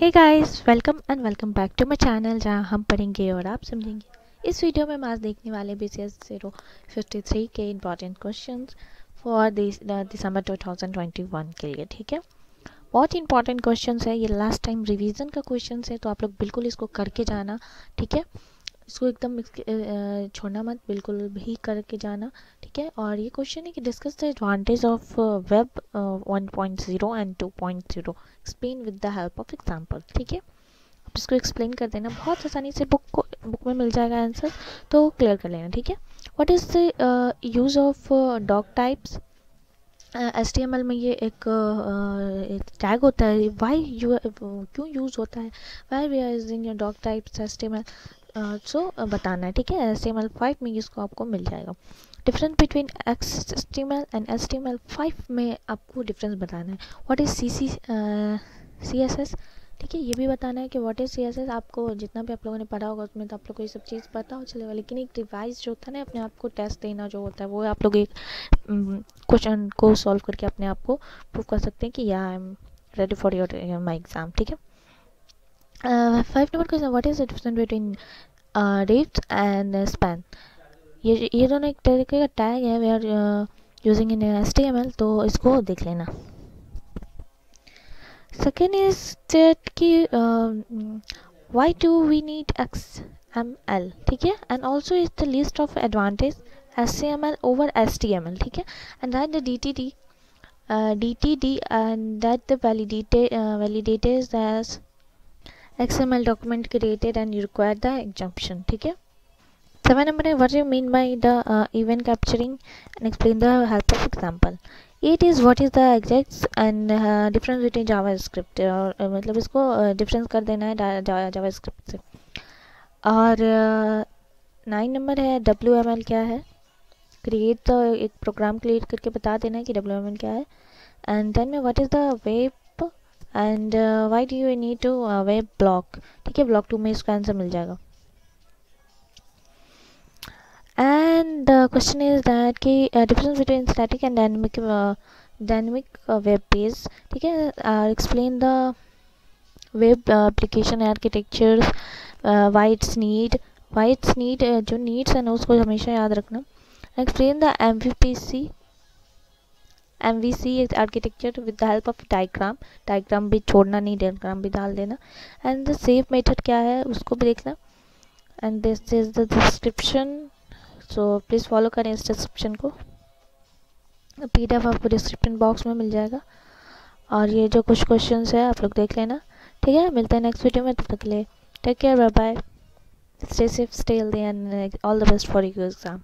Hey guys welcome and welcome back to my channel जहाँ हम पढ़ेंगे और आप समझेंगे। इस वीडियो में हम आज देखने वाले B C S zero fifty three के important question for December two thousand twenty one के लिए, ठीक है? बहुत ही इंपॉर्टेंट क्वेश्चन है। ये लास्ट टाइम रिविजन का क्वेश्चन है तो आप लोग बिल्कुल इसको करके जाना, ठीक है? इसको एकदम छोड़ना मत बिल्कुल भी करके जाना ठीक है? और ये क्वेश्चन है कि discuss the advantage of web 1.0 and 2.0 explain with the help of example ठीक है? आप इसको एक्सप्लेन कर देना। बहुत आसानी से बुक को बुक में मिल जाएगा आंसर तो क्लियर कर लेना ठीक है? What is the use of doc types S T M L में ये एक टैग uh, होता है। वाई यू क्यों यूज़ होता है? Why we are using your doc types S T M L so बताना है, ठीक है? S T M L five में इसको आपको मिल जाएगा। Difference between X S T M L and S T M L five में आपको डिफरेंस बताना है। What is C C C S S ठीक है, ये भी बताना है कि what is C S S आपको जितना भी आप लोगों ने पढ़ा होगा, उसमें तो आप लोग को ये सब चीज़ पता हो चलेगा, लेकिन एक डिवाइस जो होता है ना, अपने आप को टेस्ट देना जो होता है, वो आप लोग एक क्वेश्चन को सॉल्व करके अपने आप को प्रूव कर सकते हैं कि या I am ready for your my exam ठीक है? Five number question what is the difference between rate and span ये ये दोनों एक तरीके का टैग है we are using in S T M L तो इसको देख लेना। सेकेंड इज़ दैट कि why do we need X M L ठीक है? And also is the list of advantage S C M L over S T M L ठीक है? And that the D T D D T D and that the validated validated as XML document created and you require the exemption ठीक है seven number what do you mean by the uh, event capturing and explain the help of example is what is the exact and uh, difference between javascript और uh, मतलब इसको difference uh, कर देना है JavaScript से और nine uh, number है W M L क्या है क्रिएट तो एक प्रोग्राम क्रिएट करके बता देना है कि डब्ल्यू एम एल क्या है एंड देन में what is the web and why do you need to web block ठीक है ब्लॉक टू में इसका आंसर मिल जाएगा। And the question is that कि difference between static and dynamic dynamic web page ठीक है? Explain the web application architectures whites need whites need जो नीड्स है ना, उसको हमेशा याद रखना। Explain the M M V C architecture with the help of diagram diagram भी छोड़ना नहीं डायग्राम भी डाल देना. एंड द सेव मेथड क्या है, उसको भी देखना and this is the description so please follow करें इस डिस्क्रिप्शन को. पी डी एफ़ आपको डिस्क्रिप्शन बॉक्स में मिल जाएगा. और ये जो कुछ क्वेश्चन है, आप लोग देख लेना. ठीक है, मिलते हैं नेक्स्ट वीडियो में. तब तक के लिए take care bye bye stay safe stay healthy and all the best for your exam